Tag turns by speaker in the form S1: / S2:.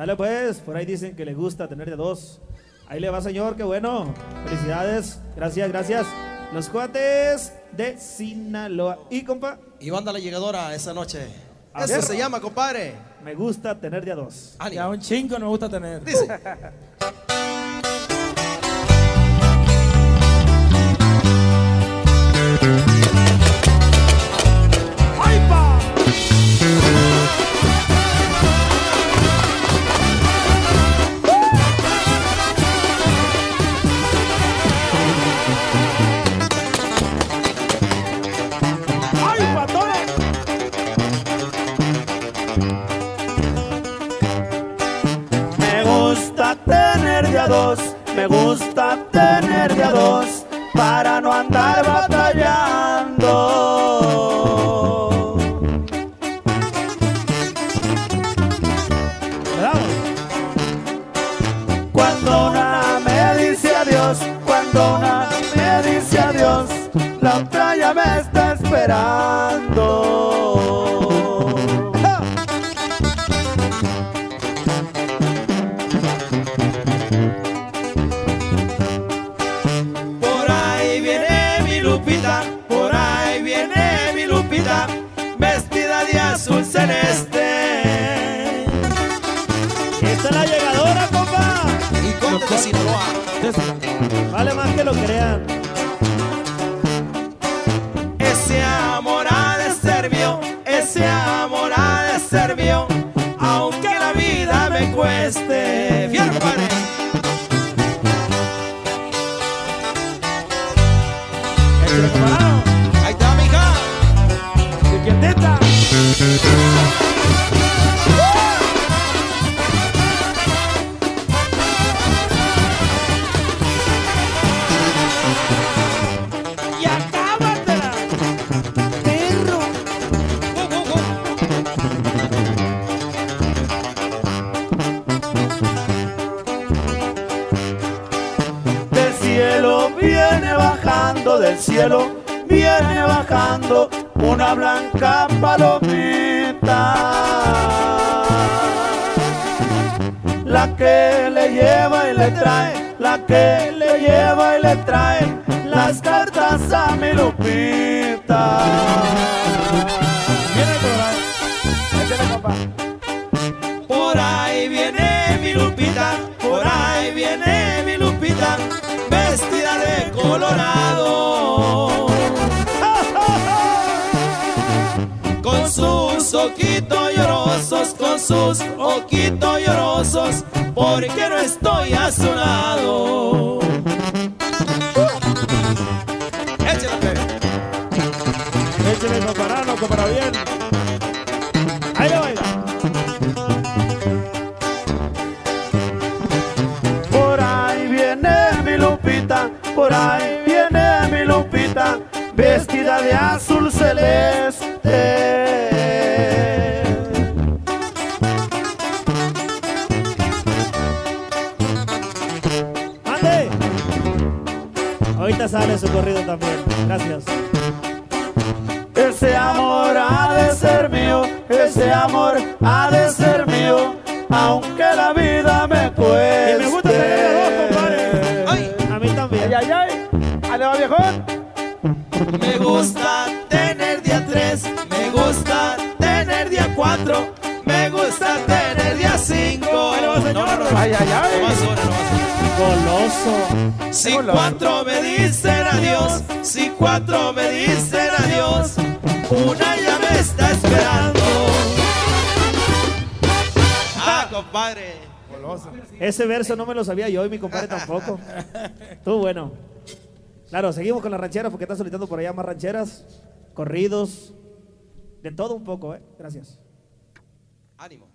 S1: Dale pues, por ahí dicen que le gusta tener de dos. Ahí le va, señor, qué bueno. Felicidades, gracias, gracias. Los cuates de Sinaloa. Y compa,
S2: Y banda la llegadora esa noche.
S1: A
S2: Eso
S1: ver.
S2: se llama, compadre.
S1: me gusta tener de a dos.
S3: Ya
S2: Ánimo.
S3: un chingo nos gusta tener.
S2: Dice.
S1: me gusta tener de a dos, para no andar batallando. Cuando una me dice adiós, cuando una me dice adiós, la otra ya me está esperando.
S2: Vestida de azul celeste.
S1: Esta es la llegadora, compa.
S2: Y con de Sinaloa.
S1: Vale más que lo crean.
S2: Ese amor ha de ser mío, ese amor ha de ser mío, aunque la vida me cueste. Fiel, compadre.
S1: Échale. Del cielo viene bajando, una blanca palomita. La que le lleva y le trae, la que le lleva y le trae las cartas a mi Lupita. Viene compa.
S2: Por ahí viene mi Lupita, por ahí viene mi Lupita, vestida de colorado. Ojitos llorosos, con sus ojitos llorosos, porque no estoy a su lado. Échale, pe.
S1: Échale, compa, no, compa, bien. ¡Mande! Ahorita sale su corrido también. Gracias. Ese amor ha de ser mío, ese amor ha de ser mío, aunque la vida me cueste.
S3: Y me gusta tener dos, compadre.
S2: Ay.
S1: A mí también.
S3: Ay, ay, ay. Ahí le va, viejón.
S2: Me gusta tener día 3, me gusta tener día 4, me gusta tener día 5. No, no, no.
S3: Ay, ay, ay.
S2: No más no más.
S1: Goloso.
S2: Si cuatro me dicen adiós, si cuatro me dicen adiós, una ya me está esperando. Ah, compadre.
S1: Ese verso no me lo sabía yo y mi compadre tampoco. Estuvo bueno. Claro, seguimos con las rancheras porque están solicitando por allá más rancheras, corridos, de todo un poco, ¿eh? Gracias.
S2: Ánimo.